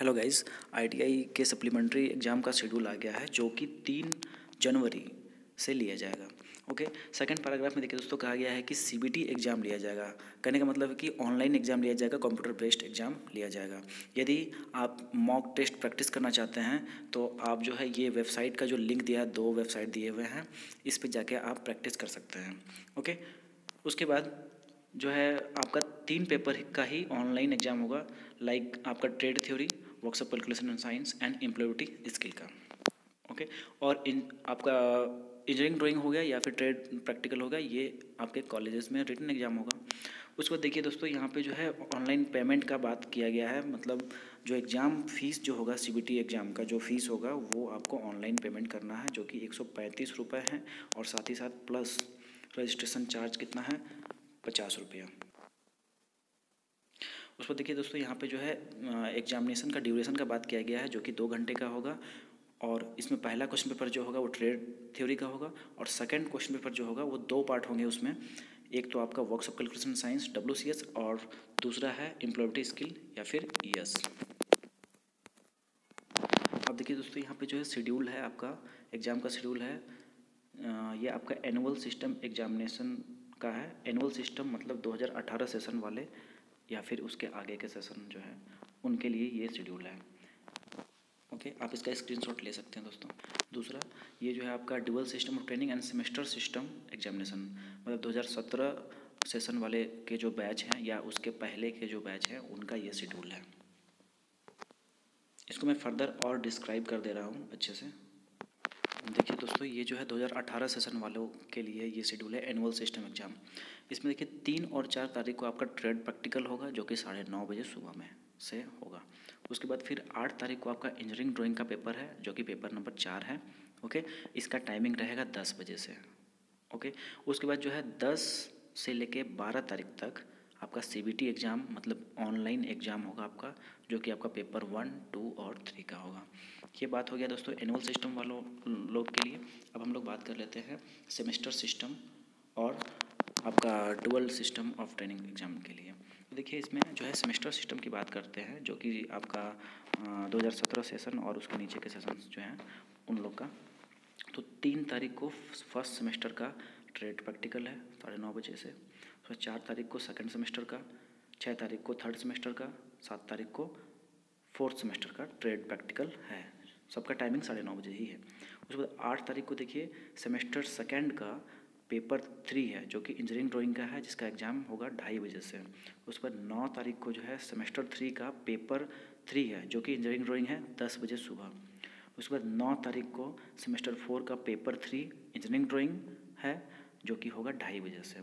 Hello guys ITI के supplementary exam का schedule आ गया है, जो कि तीन जनवरी से लिया जाएगा। ओके सेकंड पैराग्राफ में देखिए दोस्तों, कहा गया है कि सीबीटी एग्ज़ाम लिया जाएगा। कहने का मतलब है कि ऑनलाइन एग्ज़ाम लिया जाएगा कंप्यूटर बेस्ड एग्ज़ाम लिया जाएगा। यदि आप मॉक टेस्ट प्रैक्टिस करना चाहते हैं तो आप जो है ये वेबसाइट का जो लिंक दिया है, दो वेबसाइट दिए हुए हैं, इस पर जाके आप प्रैक्टिस कर सकते हैं। ओके उसके बाद जो है आपका तीन पेपर का ही ऑनलाइन एग्ज़ाम होगा लाइक आपका trade theory workshop calculation and science and employability skill का। ओके और इन आपका इंजीनियरिंग ड्राइंग हो गया या फिर ट्रेड प्रैक्टिकल हो गया, ये आपके कॉलेजेस में रिटर्न एग्ज़ाम होगा। उसके बाद देखिए दोस्तों, यहाँ पे जो है ऑनलाइन पेमेंट का बात किया गया है। मतलब जो एग्ज़ाम फ़ीस जो होगा सीबीटी एग्ज़ाम का जो फ़ीस होगा, वो आपको ऑनलाइन पेमेंट करना है, जो कि एक सौ पैंतीस रुपये है और साथ ही साथ प्लस रजिस्ट्रेशन चार्ज कितना है? पचास रुपया। उस पर देखिए दोस्तों, यहाँ पे जो है एग्जामिनेशन का ड्यूरेशन का बात किया गया है, जो कि दो घंटे का होगा, और इसमें पहला क्वेश्चन पेपर जो होगा, वो ट्रेड थ्योरी का होगा, और सेकंड क्वेश्चन पेपर जो होगा, वो दो पार्ट होंगे उसमें। एक तो आपका works of calculation science W C S और दूसरा है एम्प्लॉयबिलिटी स्किल या फिर ई एस अब देखिए दोस्तों, यहाँ पे जो है शेड्यूल है आपका एग्ज़ाम का शेड्यूल है ये आपका एनुअल सिस्टम एग्जामिनेशन का है। एनुअल सिस्टम मतलब 2018 सेशन वाले या फिर उसके आगे के सेशन जो है, उनके लिए ये शेड्यूल है। ओके आप इसका स्क्रीनशॉट ले सकते हैं दोस्तों। दूसरा, ये जो है आपका dual system of training and semester system examination मतलब 2017 सेशन वाले के जो बैच हैं या उसके पहले के जो बैच हैं, उनका ये शेड्यूल है। इसको मैं फर्दर और डिस्क्राइब कर दे रहा हूँ अच्छे से। देखिए दोस्तों, ये जो है 2018 सेशन वालों के लिए ये शेड्यूल है एनुअल सिस्टम एग्ज़ाम इसमें देखिए तीन और चार तारीख को आपका ट्रेड प्रैक्टिकल होगा, जो कि साढ़े नौ बजे सुबह में से होगा। उसके बाद फिर आठ तारीख को आपका इंजीनियरिंग ड्राइंग का पेपर है, जो कि पेपर नंबर चार है ओके इसका टाइमिंग रहेगा दस बजे से ओके उसके बाद जो है दस से लेके बारह तारीख तक आपका सीबीटी एग्ज़ाम मतलब ऑनलाइन एग्ज़ाम होगा आपका, जो कि आपका पेपर वन टू और थ्री का होगा। ये बात हो गया दोस्तों एनुअल सिस्टम वालों, लोग के लिए। अब हम लोग बात कर लेते हैं सेमेस्टर सिस्टम और आपका dual system of training exam के लिए। देखिए इसमें जो है सेमेस्टर सिस्टम की बात करते हैं, जो कि आपका दो हज़ार सत्रह सेशन और उसके नीचे के सेशन जो हैं, उन लोग का। तो तीन तारीख को फ़र्स्ट सेमेस्टर का ट्रेड प्रैक्टिकल है, साढ़े नौ बजे से। फिर चार तारीख को सेकेंड सेमेस्टर का छः तारीख को थर्ड सेमेस्टर का, सात तारीख को फोर्थ सेमेस्टर का ट्रेड प्रैक्टिकल है। सबका टाइमिंग साढ़े नौ बजे ही है। उसके बाद आठ तारीख को देखिए सेमेस्टर सेकेंड का पेपर थ्री है, जो कि इंजीनियरिंग ड्राइंग का है, जिसका एग्ज़ाम होगा ढाई बजे से। उस पर नौ तारीख को जो है सेमेस्टर थ्री का पेपर थ्री है, जो कि इंजीनियरिंग ड्राइंग है, दस बजे सुबह। उसके बाद नौ तारीख को सेमेस्टर फोर का पेपर थ्री इंजीनियरिंग ड्राइंग है, जो कि होगा ढाई बजे से।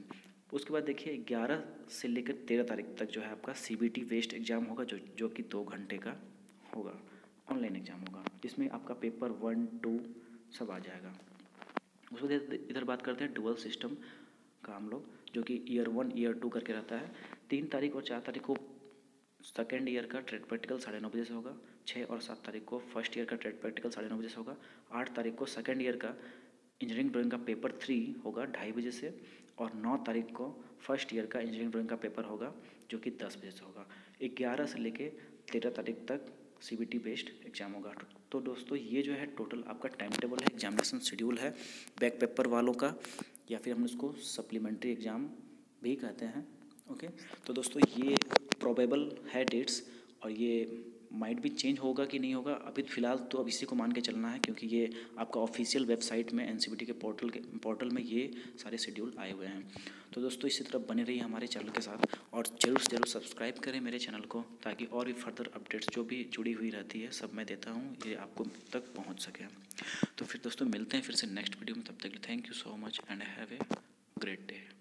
उसके बाद देखिए, ग्यारह से लेकर तेरह तारीख तक जो है आपका C B T based exam होगा, जो जो कि दो घंटे का होगा। ऑनलाइन एग्ज़ाम होगा। इसमें आपका पेपर वन टू सब आ जाएगा। उसके बाद इधर बात करते हैं डुअल सिस्टम का हम लोग, जो कि ईयर वन ईयर टू करके रहता है। तीन तारीख और चार तारीख को सेकेंड ईयर का ट्रेड प्रैक्टिकल साढ़े नौ बजे से होगा। छः और सात तारीख को फ़र्स्ट ईयर का ट्रेड प्रैक्टिकल साढ़े नौ बजे से होगा। आठ तारीख को सेकेंड ईयर का इंजीनियरिंग ड्राइंग का पेपर थ्री होगा ढाई बजे से। और नौ तारीख को फ़र्स्ट ईयर का इंजीनियरिंग ड्राइंग का पेपर होगा, जो कि दस बजे से होगा। ग्यारह से लेके तेरह तारीख तक C B T based exam होगा। तो दोस्तों, ये जो है टोटल आपका टाइम टेबल है एग्जामिनेशन शेड्यूल है बैक पेपर वालों का, या फिर हम इसको सप्लीमेंट्री एग्ज़ाम भी कहते हैं ओके तो दोस्तों, ये प्रोबेबल है डेट्स और ये माइट भी चेंज होगा कि नहीं होगा, अभी फ़िलहाल तो अब इसी को मान के चलना है, क्योंकि ये आपका ऑफिशियल वेबसाइट में एनसीबीटी के पोर्टल के पोर्टल में ये सारे शेड्यूल आए हुए हैं। तो दोस्तों, इसी तरह बने रहिए हमारे चैनल के साथ और ज़रूर से ज़रूर सब्सक्राइब करें मेरे चैनल को ताकि और भी फर्दर अपडेट्स जो भी जुड़ी हुई रहती है, सब मैं देता हूँ, ये आपको तक पहुँच सके। तो फिर दोस्तों, मिलते हैं फिर से नेक्स्ट वीडियो में, तब तक thank you so much and have a great day